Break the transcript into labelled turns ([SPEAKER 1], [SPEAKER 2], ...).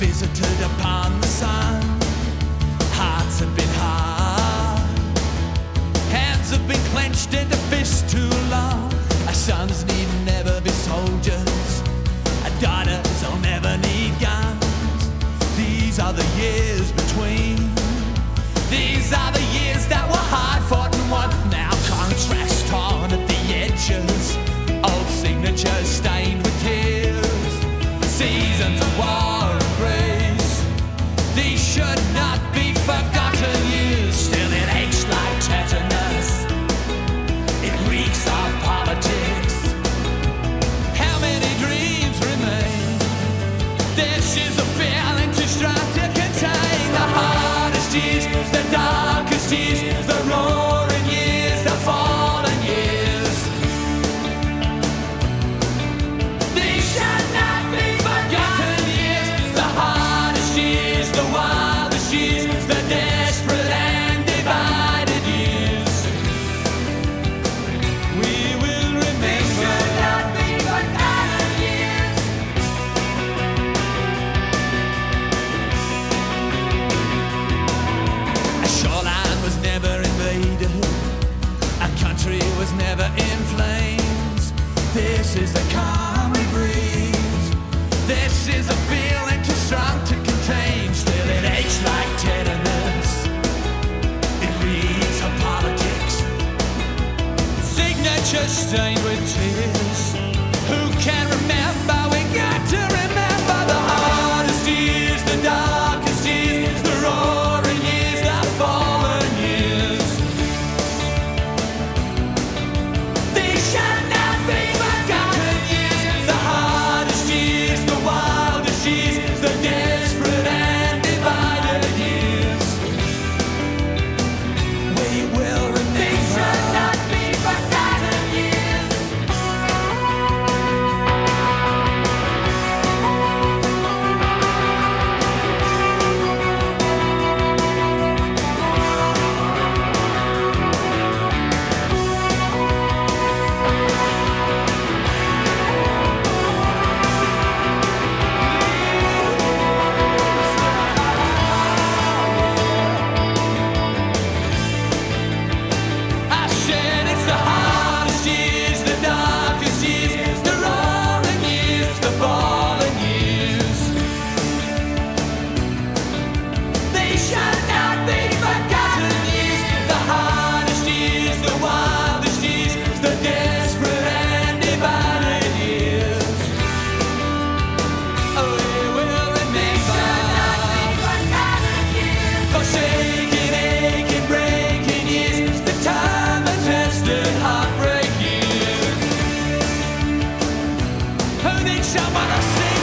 [SPEAKER 1] visited upon the son. Hearts have been hard, hands have been clenched into fists too long. Our sons need never be soldiers, our daughters will never need guns. These are the years between, these are the hardest in flames. This is the calm we breathe. This is a feeling too strong to contain. Still, it aches like tetanus. It reads for politics. Signatures stained with tears. Who can remember? the day. nem chamada sem.